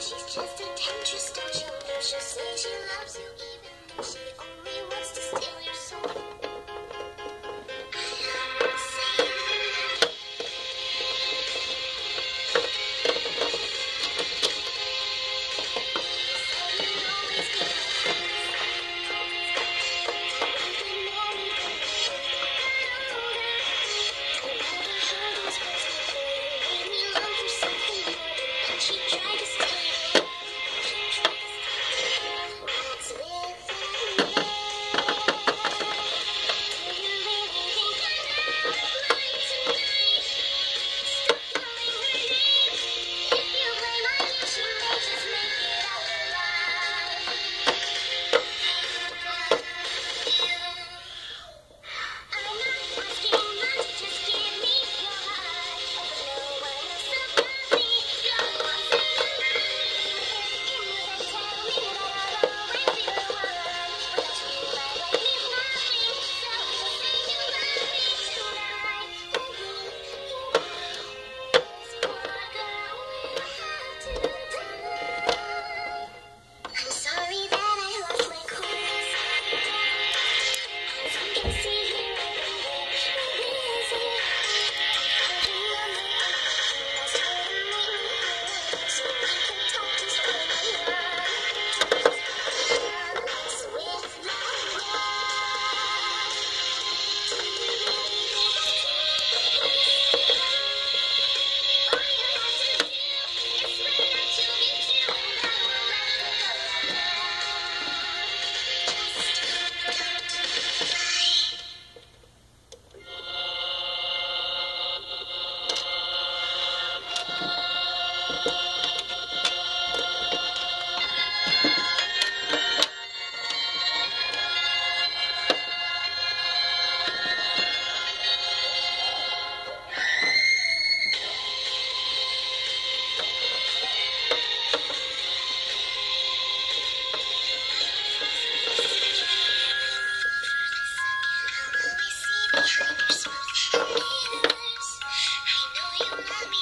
she's just a temptress, don't you know? She'll say she loves you even though she only Mommy.